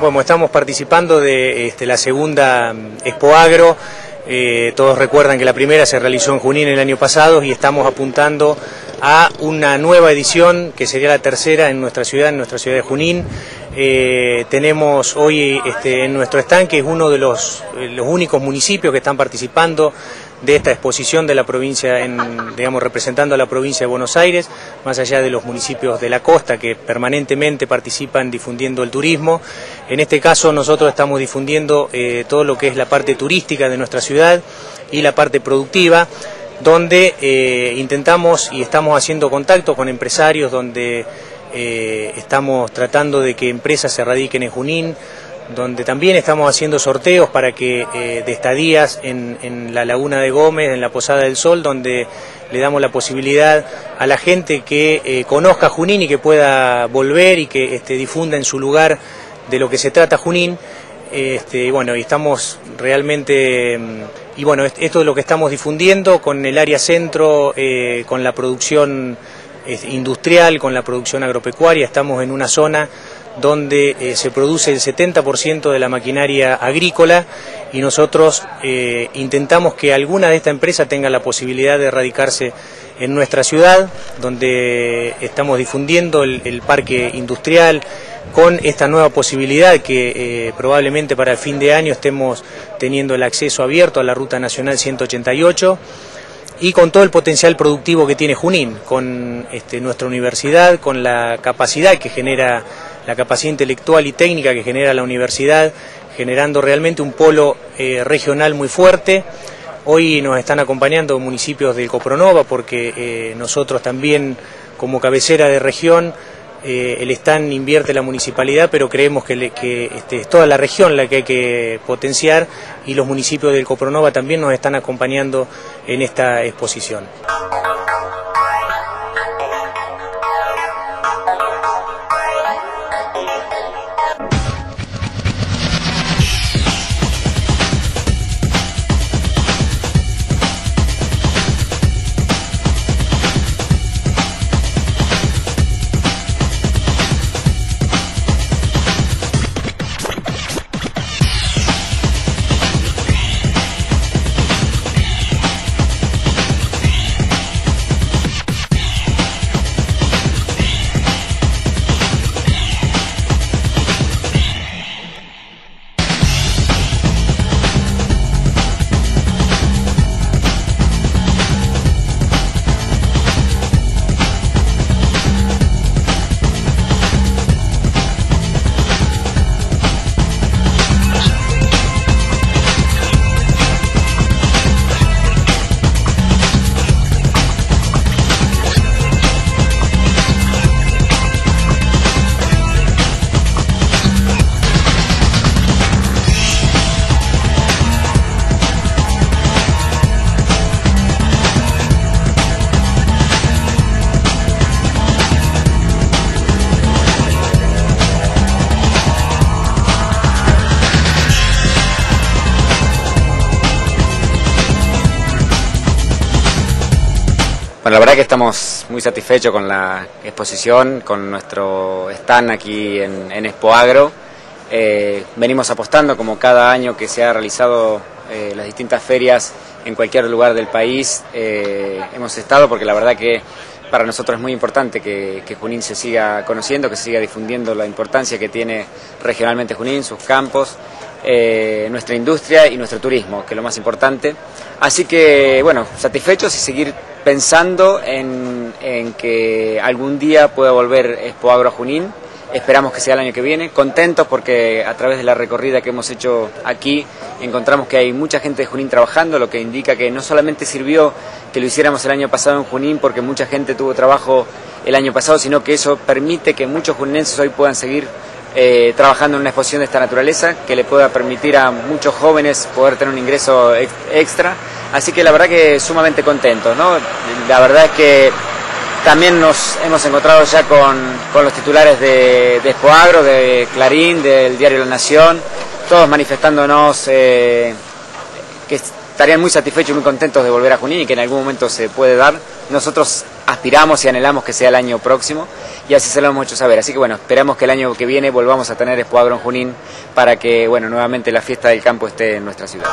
Bueno, estamos participando de este, la segunda mm, Expo Agro. Eh, todos recuerdan que la primera se realizó en Junín el año pasado y estamos apuntando a una nueva edición que sería la tercera en nuestra ciudad, en nuestra ciudad de Junín. Eh, tenemos hoy este, en nuestro estanque, es uno de los, eh, los únicos municipios que están participando de esta exposición de la provincia, en, digamos, representando a la provincia de Buenos Aires, más allá de los municipios de la costa que permanentemente participan difundiendo el turismo. En este caso nosotros estamos difundiendo eh, todo lo que es la parte turística de nuestra ciudad y la parte productiva, donde eh, intentamos y estamos haciendo contacto con empresarios, donde eh, estamos tratando de que empresas se radiquen en Junín, donde también estamos haciendo sorteos para que eh, de estadías en, en, la Laguna de Gómez, en la Posada del Sol, donde le damos la posibilidad a la gente que eh, conozca Junín y que pueda volver y que este, difunda en su lugar de lo que se trata Junín. Este, y bueno, y estamos realmente, y bueno, esto es lo que estamos difundiendo con el área centro, con la producción industrial, con la producción agropecuaria, estamos en una zona donde eh, se produce el 70% de la maquinaria agrícola y nosotros eh, intentamos que alguna de estas empresas tenga la posibilidad de radicarse en nuestra ciudad, donde estamos difundiendo el, el parque industrial con esta nueva posibilidad que eh, probablemente para el fin de año estemos teniendo el acceso abierto a la Ruta Nacional 188 y con todo el potencial productivo que tiene Junín, con este, nuestra universidad, con la capacidad que genera la capacidad intelectual y técnica que genera la universidad, generando realmente un polo eh, regional muy fuerte. Hoy nos están acompañando municipios del Copronova porque eh, nosotros también como cabecera de región eh, el stand invierte la municipalidad, pero creemos que, le, que este, es toda la región la que hay que potenciar y los municipios del Copronova también nos están acompañando en esta exposición. Bueno, la verdad que estamos muy satisfechos con la exposición, con nuestro stand aquí en, en Expo Agro. Eh, venimos apostando como cada año que se ha realizado eh, las distintas ferias en cualquier lugar del país. Eh, hemos estado porque la verdad que para nosotros es muy importante que, que, Junín se siga conociendo, que se siga difundiendo la importancia que tiene regionalmente Junín, sus campos, nuestra industria y nuestro turismo, que es lo más importante. Así que, bueno, satisfechos y seguir pensando en, en que algún día pueda volver Expo Agro a Junín. Esperamos que sea el año que viene. Contentos porque a través de la recorrida que hemos hecho aquí encontramos que hay mucha gente de Junín trabajando, lo que indica que no solamente sirvió que lo hiciéramos el año pasado en Junín porque mucha gente tuvo trabajo el año pasado, sino que eso permite que muchos juninenses hoy puedan seguir eh, trabajando en una exposición de esta naturaleza que le pueda permitir a muchos jóvenes poder tener un ingreso ex extra. Así que la verdad que sumamente contentos, ¿no? La verdad es que también nos hemos encontrado ya con, con los titulares de, de Expoagro, de Clarín, del diario La Nación, todos manifestándonos eh, que estarían muy satisfechos y muy contentos de volver a Junín y que en algún momento se puede dar. Nosotros aspiramos y anhelamos que sea el año próximo y así se lo hemos hecho saber. Así que bueno, esperamos que el año que viene volvamos a tener en Junín para que bueno, nuevamente la fiesta del campo esté en nuestra ciudad.